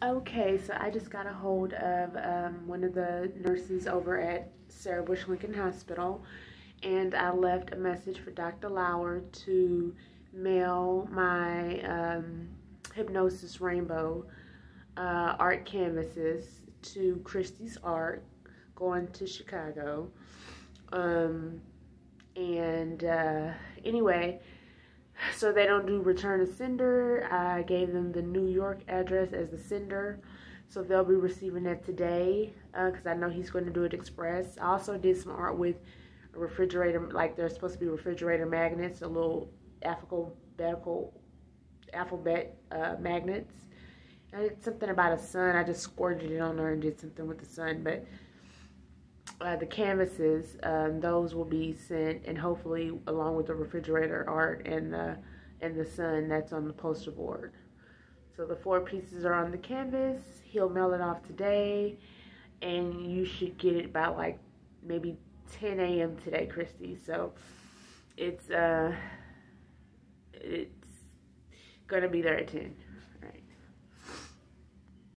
Okay, so I just got a hold of um, one of the nurses over at Sarah Bush Lincoln Hospital, and I left a message for Dr. Lauer to mail my um, Hypnosis Rainbow uh, art canvases to Christie's Art, going to Chicago. Um, and uh, anyway, so they don't do return to sender. I gave them the New York address as the sender. So they'll be receiving that today because uh, I know he's going to do it express. I also did some art with a refrigerator, like they're supposed to be refrigerator magnets, a little alphabetical alphabet uh, magnets. I did something about a sun. I just squirted it on there and did something with the sun. But uh, the canvases, um, those will be sent, and hopefully along with the refrigerator art and the and the sun that's on the poster board. So the four pieces are on the canvas. He'll mail it off today, and you should get it by like maybe 10 a.m. today, Christy. So it's uh it's gonna be there at 10.